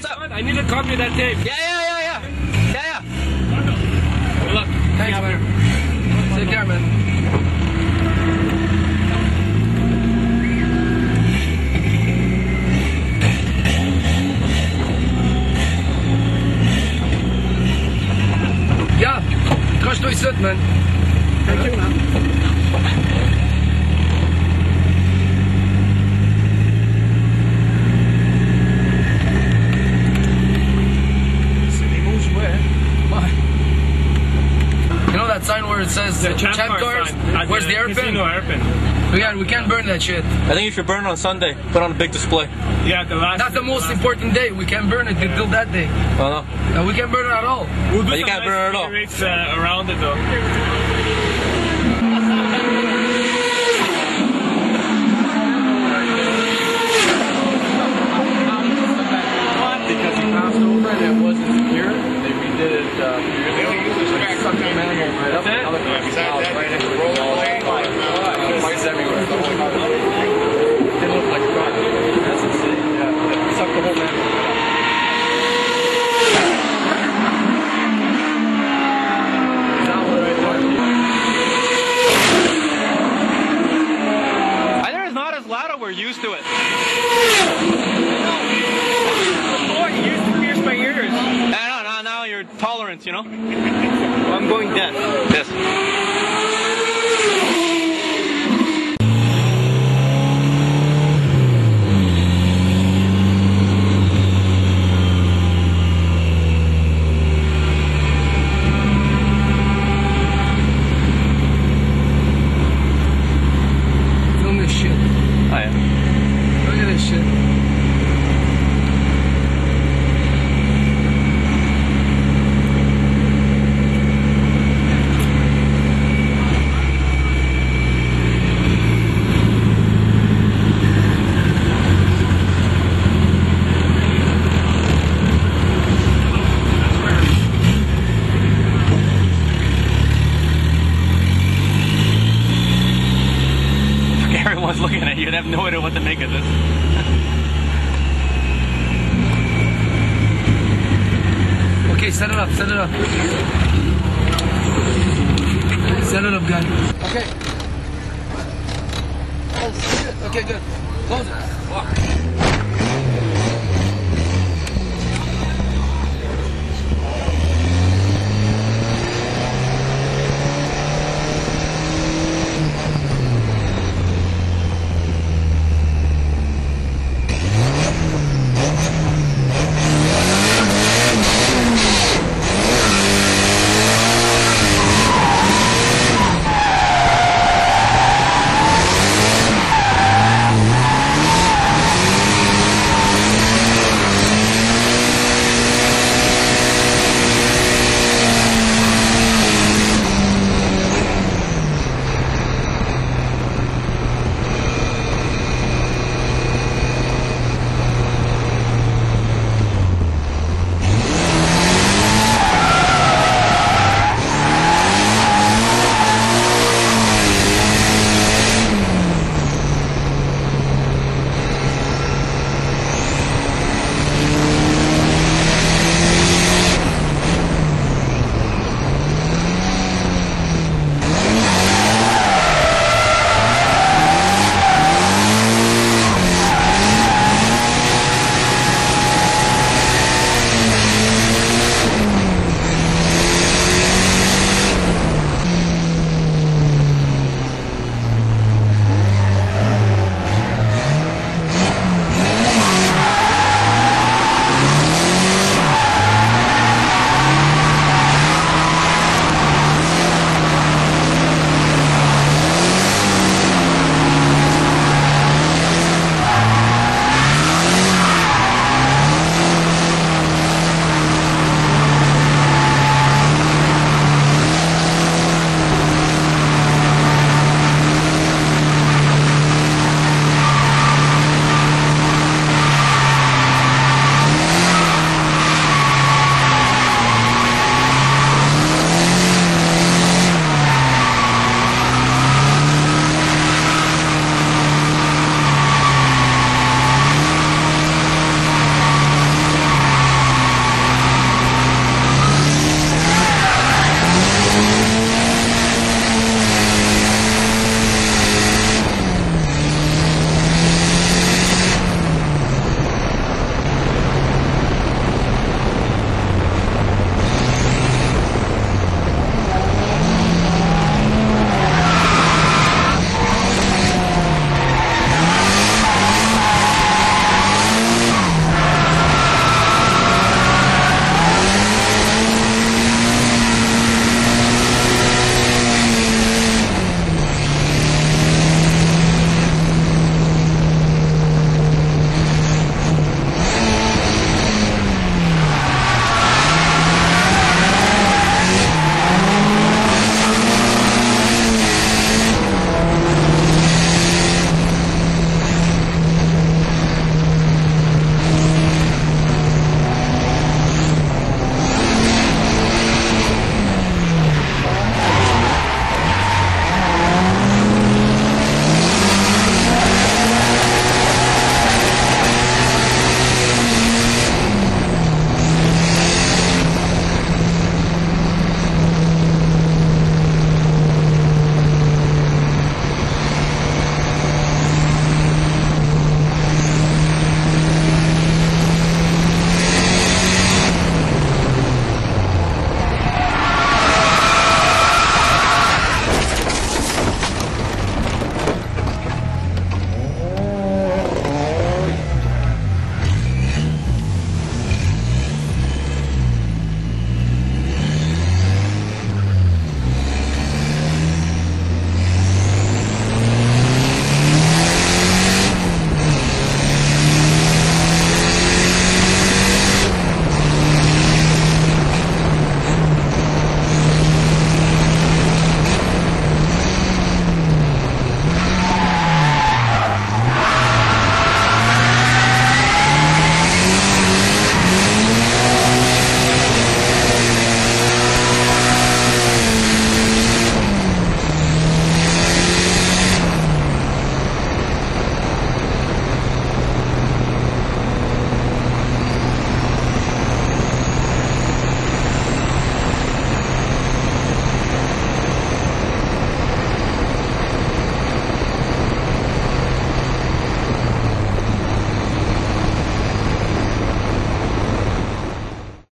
What's up? I need a copy of that tape. Yeah, yeah, yeah, yeah. Yeah, yeah. Good luck. Thanks, man. Take care, man. Kannst du sit, man. Thank you, man. He moves where? Why? You know that sign where it says The champ, champ car cars? Where's the Casino airpin? hairpin. We can't, we can't burn that shit. I think you should burn it on Sunday. Put on a big display. Yeah, the last. That's the most important day. We can't burn it until that day. Oh no. No, we can't burn it at all. We'll do But you some can't burn it at all. nice uh, around it though. We're used to it. Before it used to pierce my ears. I know. Now, now you're tolerant. You know. I'm going deaf. Everyone's looking at you. They have no idea what to make of this. Okay, set it up, set it up. Set it up, guy. Okay. Oh, shit. Okay, good. Close it. Fuck.